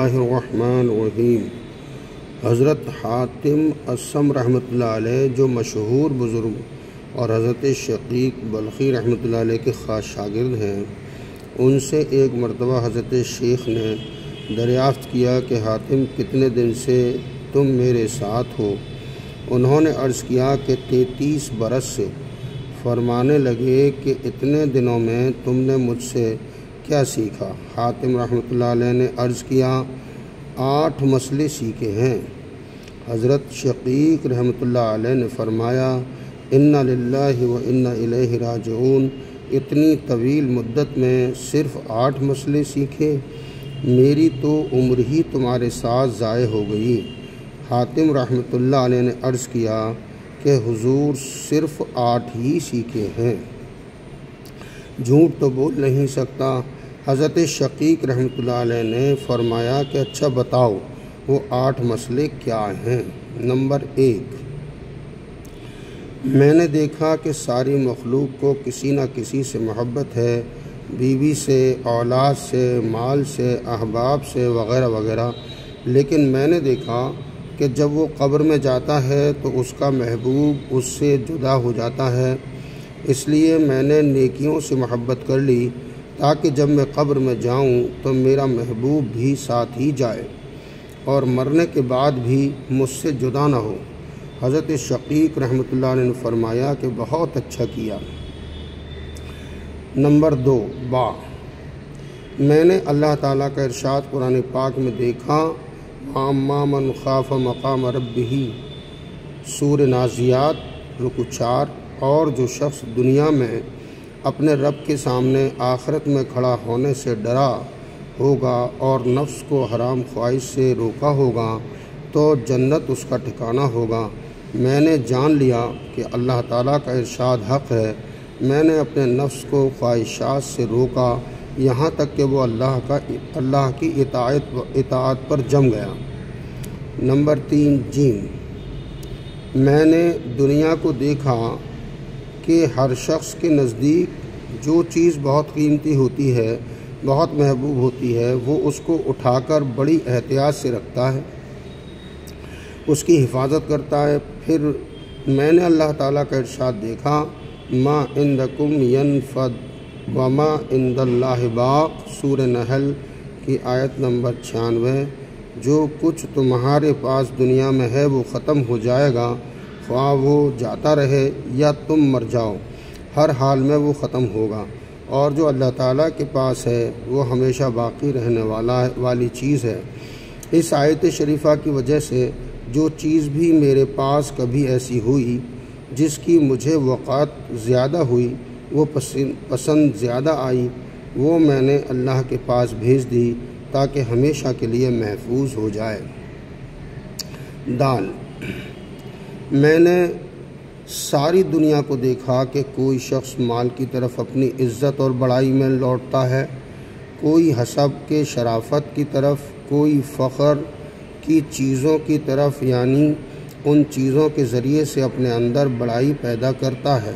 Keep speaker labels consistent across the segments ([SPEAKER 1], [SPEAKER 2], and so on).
[SPEAKER 1] रहीम हज़रत हातिम असम रहमत जो मशहूर बुज़ुर्ग और हज़रत शकीक बल्खी रहमत के ख़ास शागिर्द हैं, उनसे एक मरतबा हज़रत शेख ने दरियाफ़्त किया कि, हातिम, कितने दिन से तुम मेरे साथ हो? उन्होंने अर्ज़ किया कि तैतीस बरस से फरमाने लगे कि, इतने दिनों में तुमने मुझसे क्या सीखा? हातिम रहमत ने अर्ज़ किया, आठ मसले सीखे हैं। हज़रत शकीक रहमत ने फरमाया, इन्ना लिल्लाहि व इन्ना राजिऊन। इतनी तवील मुद्दत में सिर्फ़ आठ मसले सीखे। मेरी तो उम्र ही तुम्हारे साथ ज़ाय हो गई। हातिम रहमत ने अर्ज़ किया कि हुजूर सिर्फ़ आठ ही सीखे हैं। झूठ तो बोल नहीं सकता। हज़रत शकीक रहमत ने फरमाया कि अच्छा बताओ, वो आठ मसले क्या हैं? नंबर एक, मैंने देखा कि सारी मखलूक को किसी न किसी से मोहब्बत है, बीवी से, औलाद से, माल से, अहबाब से वगैरह वगैरह। लेकिन मैंने देखा कि जब वो कब्र में जाता है तो उसका महबूब उससे जुदा हो जाता है। इसलिए मैंने नेकियों से मोहब्बत कर ली, ताकि जब मैं कब्र में जाऊँ तो मेरा महबूब भी साथ ही जाए, और मरने के बाद भी मुझसे जुदा ना हो। हज़रत शकीक रहमत ने फरमाया कि बहुत अच्छा किया। नंबर दो, बा। मैंने अल्लाह ताला का इरशाद कुरान पाक में देखा मन खाफ मकाम रब ही सूर नाजियात, रुकु चार। और जो शख्स दुनिया में अपने रब के सामने आखरत में खड़ा होने से डरा होगा और नफ्स को हराम ख्वाहिश से रोका होगा तो जन्नत उसका ठिकाना होगा। मैंने जान लिया कि अल्लाह ताला का इरशाद हक़ है। मैंने अपने नफ्स को ख्वाहिशात से रोका। यहाँ तक कि वो अल्लाह का, अल्लाह की इतायत इतात पर जम गया। नंबर तीन, जीन। मैंने दुनिया को देखा कि हर शख्स के नज़दीक जो चीज़ बहुत कीमती होती है, बहुत महबूब होती है, वो उसको उठाकर बड़ी एहतियात से रखता है, उसकी हिफाजत करता है। फिर मैंने अल्लाह ताला का इरशाद देखा, माँ इंदकुम यन फद वमा इंदल्लाबाक सूर नहल की आयत नंबर छियानवे, जो कुछ तुम्हारे पास दुनिया में है, वो ख़त्म हो जाएगा। ख्वाह वो जाता रहे या तुम मर जाओ, हर हाल में वो ख़त्म होगा। और जो अल्लाह ताला के पास है, वो हमेशा बाकी रहने वाला वाली चीज़ है। इस आयत शरीफा की वजह से जो चीज़ भी मेरे पास कभी ऐसी हुई, जिसकी मुझे वक़ात ज़्यादा हुई, वो पसंद पसंद ज़्यादा आई, वो मैंने अल्लाह के पास भेज दी, ताकि हमेशा के लिए महफूज हो जाए। दाल। मैंने सारी दुनिया को देखा कि कोई शख्स माल की तरफ़ अपनी इज़्ज़त और बड़ाई में लौटता है, कोई हसब के शराफत की तरफ़, कोई फ़ख्र की चीज़ों की तरफ़, यानी उन चीज़ों के ज़रिए से अपने अंदर बड़ाई पैदा करता है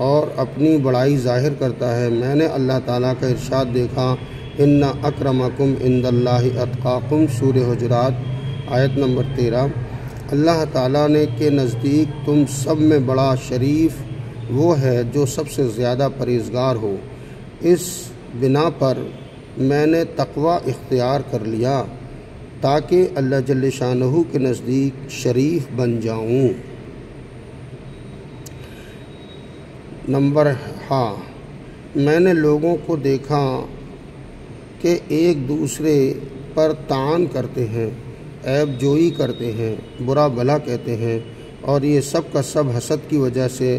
[SPEAKER 1] और अपनी बड़ाई ज़ाहिर करता है। मैंने अल्लाह ताला का इरशाद देखा, इन्ना अक्रमकुम इंदल्ला अतकाकुम सूर्य हजरात, आयत नंबर तेरह। अल्लाह ताला ने के नज़दीक तुम सब में बड़ा शरीफ वो है जो सबसे ज़्यादा परहेजगार हो। इस बिना पर मैंने तकवा इख्तियार कर लिया, ताकि अल्लाह जल शाहू के नज़दीक शरीफ बन जाऊँ। नंबर हाँ मैंने लोगों को देखा कि एक दूसरे पर तान करते हैं। ऐब जोई करते हैं, बुरा भला कहते हैं, और ये सब का सब हसद की वजह से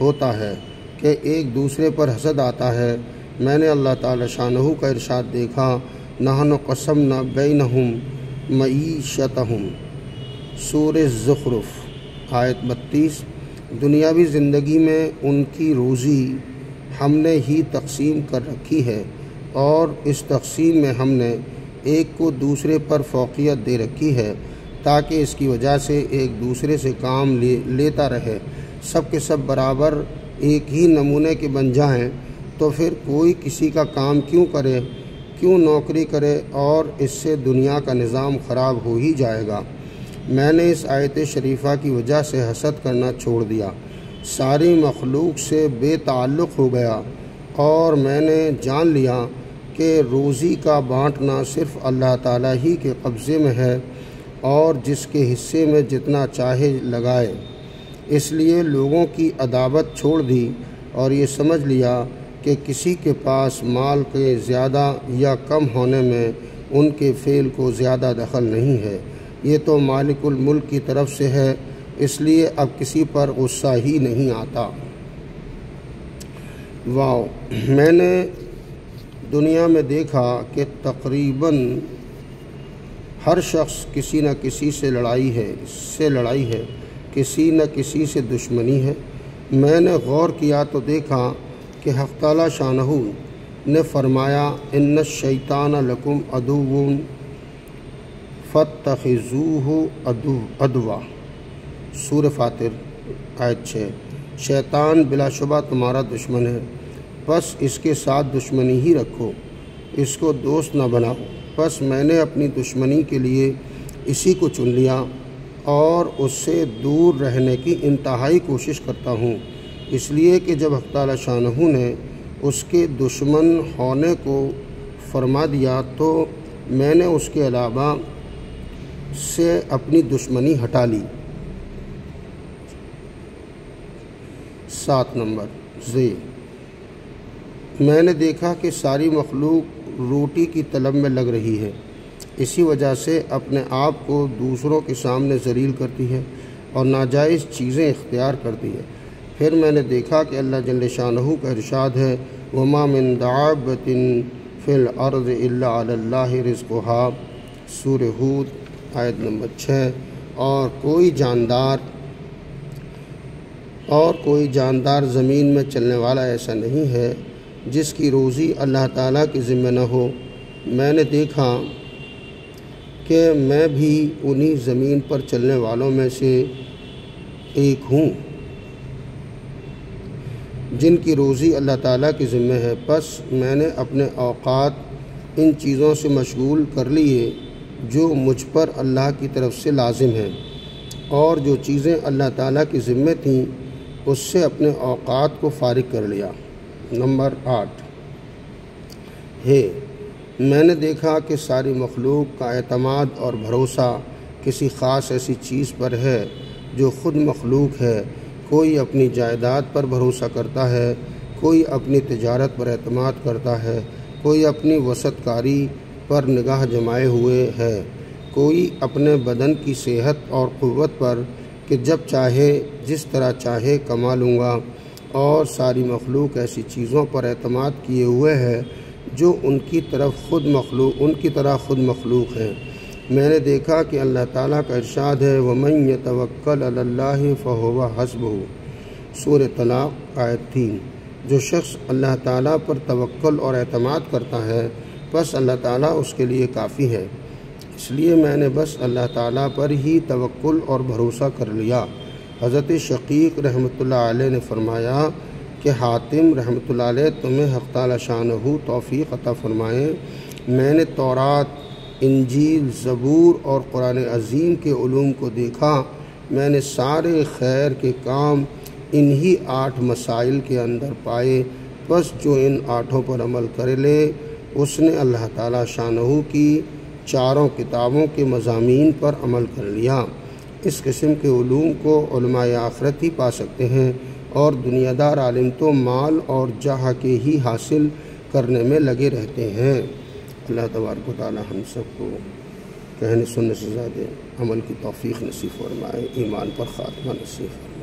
[SPEAKER 1] होता है कि एक दूसरे पर हसद आता है। मैंने अल्लाह ताला शाहू का इरशाद देखा, नहन कसम न बेन हम मीशत हम सूर ज़ुखरुफ, आयत बत्तीस, दुनियावी ज़िंदगी में उनकी रोज़ी हमने ही तकसीम कर रखी है, और इस तकसीम में हमने एक को दूसरे पर फोकियत दे रखी है, ताकि इसकी वजह से एक दूसरे से काम ले, लेता रहे। सब के सब बराबर एक ही नमूने के बन जाएँ तो फिर कोई किसी का काम क्यों करे, क्यों नौकरी करे, और इससे दुनिया का निज़ाम ख़राब हो ही जाएगा। मैंने इस आयत शरीफा की वजह से हसद करना छोड़ दिया। सारी मखलूक से बेताल्लुक़ हो गया, और मैंने जान लिया कि रोज़ी का बांटना सिर्फ़ अल्लाह ताला ही के कब्ज़े में है और जिसके हिस्से में जितना चाहे लगाए। इसलिए लोगों की अदावत छोड़ दी और ये समझ लिया कि किसी के पास माल के ज़्यादा या कम होने में उनके फ़ेल को ज़्यादा दखल नहीं है। ये तो मालिकुल मुल्क की तरफ़ से है, इसलिए अब किसी पर गुस्सा ही नहीं आता। वाह मैंने दुनिया में देखा कि तकरीबन हर शख्स किसी न किसी से लड़ाई है इससे लड़ाई है, किसी न किसी से दुश्मनी है। मैंने गौर किया तो देखा कि हफ्ताला शाहू ने फरमाया इन शैतान लकुम अदुवन फ़तखज़ू अदु अदवा। सूर फातिर, आयत छः शैतान बिलाशुबा तुम्हारा दुश्मन है। बस इसके साथ दुश्मनी ही रखो, इसको दोस्त न बनाओ। बस मैंने अपनी दुश्मनी के लिए इसी को चुन लिया और उससे दूर रहने की इंतहाई कोशिश करता हूँ। इसलिए कि जब हफ्ताला शाहू ने उसके दुश्मन होने को फरमा दिया तो मैंने उसके अलावा से अपनी दुश्मनी हटा ली। सात नंबर, जे। मैंने देखा कि सारी मखलूक रोटी की तलब में लग रही है। इसी वजह से अपने आप को दूसरों के सामने जलील करती है और नाजायज़ चीज़ें इख्तियार करती है। फिर मैंने देखा कि अल्लाह जल शाह का इरशाद है, वमा मिन दाबतिन फ़िल अर्ज़ रिज़्क़हा। सूर हूद, आयत नंबर छः। और कोई जानदार, और कोई जानदार ज़मीन में चलने वाला ऐसा नहीं है जिसकी रोज़ी अल्लाह ताला के ज़िम्मे न हो। मैंने देखा कि मैं भी उन्हीं ज़मीन पर चलने वालों में से एक हूँ, जिनकी रोज़ी अल्लाह ताला के ज़िम्मे है। बस मैंने अपने अवकात इन चीज़ों से मशगूल कर लिए, जो मुझ पर अल्लाह की तरफ़ से लाजिम है, और जो चीज़ें अल्लाह ताला की ज़िम्मे थीं, उससे अपने अवकात को फारिग कर लिया। नंबर आठ। है, मैंने देखा कि सारी मखलूक का अतमाद और भरोसा किसी ख़ास ऐसी चीज़ पर है जो ख़ुद मखलूक है। कोई अपनी जायदाद पर भरोसा करता है, कोई अपनी तजारत पर अतमाद करता है, कोई अपनी वसतकारी पर निगाह जमाए हुए है। कोई अपने बदन की सेहत और क़वत पर कि जब चाहे, जिस तरह चाहे कमा लूँगा। और सारी मखलूक ऐसी चीज़ों पर अतमाद किए हुए है जो उनकी तरफ़ ख़ुद मखलूक, उनकी तरह ख़ुद मखलूक है। मैंने देखा कि अल्लाह ताला का इरशाद है, वमन तवक्ल अल्लाह फ़वा हसब सूर तलाक़, आयत तीन। जो शख्स अल्लाह ताला पर तवक्ल और अतमाद करता है, बस अल्लाह ताला उसके लिए काफ़ी है। इसलिए मैंने बस अल्लाह ताला पर ही तवक्ल और भरोसा कर लिया। हज़रत शकीक रहमत ने फरमाया कि हातिम रहमत तुम्हें हफ़्ता शान तोफ़ी अता फ़रमाएँ। मैंने तौरात, इंजील, ज़बूर और कुरान अज़ीम के ूम को देखा। मैंने सारे खैर के काम इन्हीं आठ मसाइल के अंदर पाए। बस जो इन आठों पर अमल कर ले, उसने अल्लाह ताला शानहू की चारों किताबों के मजामी पर अमल कर लिया। इस किस्म के ूम को आखरत ही पा सकते हैं और दुनियादार आलिम तो माल और जहाँ के ही हासिल करने में लगे रहते हैं। अल्लाह तबारक ताली हम सबको कहने सुनने से ज़्यादा अमल की तोफ़ी नसीब फरमाए, ईमान पर ख़ात्मा नसीब फरमाए।